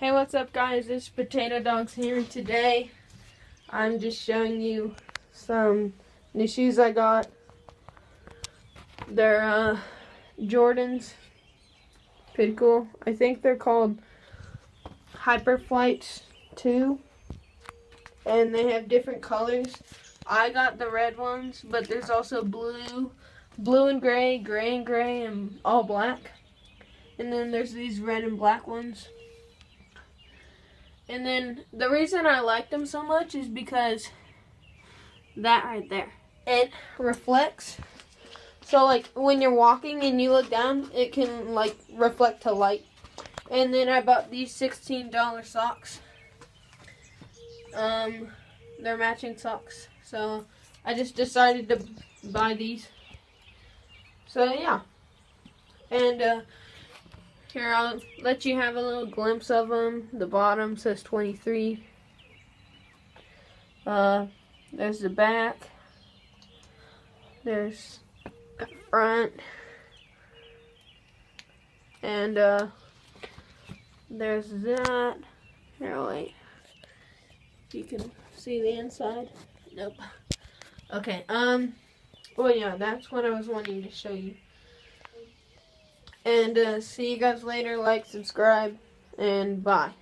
Hey, what's up, guys? It's Potato Dawgs here. Today, I'm just showing you some new shoes I got. They're uh, Jordans. Pretty cool. I think they're called Hyperflights 2. And they have different colors. I got the red ones, but there's also blue, blue and gray, gray and gray, and all black. And then there's these red and black ones. And then the reason I like them so much is because that right there. It reflects. So like when you're walking and you look down, it can like reflect to light. And then I bought these $16 socks. Um, they're matching socks. So I just decided to buy these. So yeah. And uh, here, I'll let you have a little glimpse of them. The bottom says 23. Uh, there's the back. There's the front. And, uh, there's that. Here, wait. You can see the inside. Nope. Okay, um, well, yeah, that's what I was wanting to show you. And uh, see you guys later. Like, subscribe, and bye.